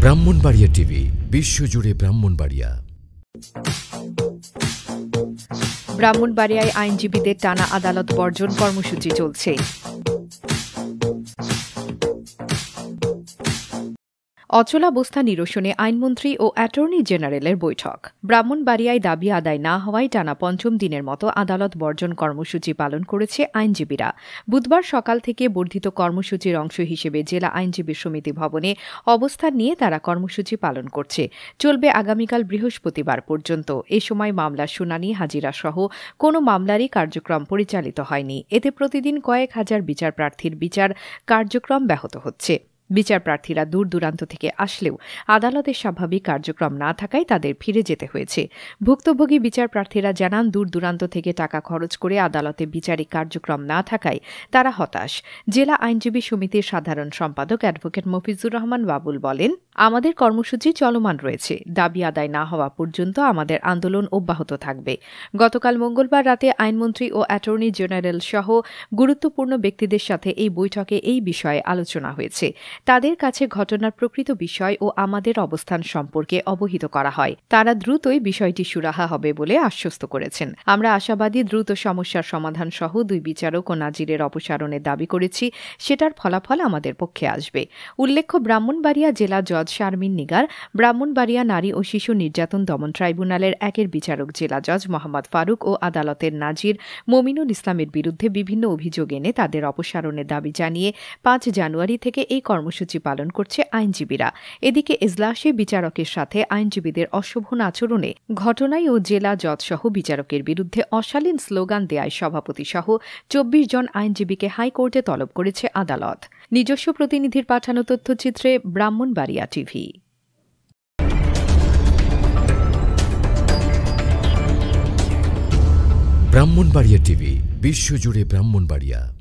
Brahmanbaria TV বিশ্বজুড়ে ব্রাহ্মণবাড়িয়া। ব্রাহ্মণবাড়িয়ায় আইনজীবীদের টানা আদালত বর্জন কর্মসূচি চলছে। অচলাবস্থা নিরসনে আইনমন্ত্রী ও অ্যাটর্নি জেনারেলের বৈঠক। ব্রাহ্মণবাড়িয়ায় দাবি আদায় না হওয়ায় টানা পঞ্চম দিনের মতো আদালত বর্জন কর্মসূচি পালন করেছে আইনজীবীরা। বুধবার সকাল থেকে বর্ধিত কর্মসূচির অংশ হিসেবে জেলা আইনজীবী সমিতি ভবনে অবস্থান নিয়ে তারা কর্মসূচি পালন করছে। চলবে আগামীকাল বৃহস্পতিবার পর্যন্ত। এ সময় মামলার শুনানি, হাজিরা সহ কোনো মামলারই কার্যক্রম পরিচালিত হয়নি। এতে প্রতিদিন কয়েক হাজার বিচার প্রার্থীর বিচার কার্যক্রম ব্যাহত হচ্ছে। বিচার প্রার্থীরা দূর দূরান্ত থেকে আসলেও আদালতের স্বাভাবিক কার্যক্রম না থাকায় তাদের ফিরে যেতে হয়েছে। ভুক্তভোগী বিচার প্রার্থীরা জানান, দূর দূরান্ত থেকে টাকা খরচ করে আদালতে বিচারিক কার্যক্রম না থাকায় তারা হতাশ। জেলা আইনজীবী সমিতির সাধারণ সম্পাদক অ্যাডভোকেট মফিজুর রহমান বাবুল বলেন, আমাদের কর্মসূচি চলমান রয়েছে। দাবি আদায় না হওয়া পর্যন্ত আমাদের আন্দোলন অব্যাহত থাকবে। গতকাল মঙ্গলবার রাতে আইনমন্ত্রী ও অ্যাটর্নি জেনারেল সহ গুরুত্বপূর্ণ ব্যক্তিদের সাথে এই বৈঠকে এই বিষয়ে আলোচনা হয়েছে। তাদের কাছে ঘটনার প্রকৃত বিষয় ও আমাদের অবস্থান সম্পর্কে অবহিত করা হয়। তারা দ্রুতই বিষয়টি সুরাহা হবে বলে আশ্বস্ত করেছেন। আমরা আশাবাদী দ্রুত সমস্যার সমাধান সহ দুই বিচারক ও নাজিরের অপসারণের দাবি করেছি। সেটার ফলাফল আমাদের পক্ষে আসবে। উল্লেখ্য, ব্রাহ্মণবাড়িয়া জেলা জজ শারমিন নিগার, ব্রাহ্মণবাড়িয়া নারী ও শিশু নির্যাতন দমন ট্রাইব্যুনালের একের বিচারক জেলা জজ মোহাম্মদ ফারুক ও আদালতের নাজির মমিনুল ইসলামের বিরুদ্ধে বিভিন্ন অভিযোগ এনে তাদের অপসারণের দাবি জানিয়ে পাঁচ জানুয়ারি থেকে এই কর্মসূচি পালন করছে আইনজীবীরা। এদিকে এজলাসে বিচারকের সাথে আইনজীবীদের অশোভন আচরণে ঘটনায় ও জেলা জজসহ বিচারকের বিরুদ্ধে অশালীন স্লোগান দেয়ায় সভাপতি সহ চব্বিশ জন আইনজীবীকে হাইকোর্টে তলব করেছে আদালত। নিজস্ব প্রতিনিধির পাঠানো তথ্যচিত্রে ব্রাহ্মণবাড়িয়া টিভি। ব্রাহ্মণবাড়িয়া টিভি, বিশ্বজুড়ে ব্রাহ্মণবাড়িয়া।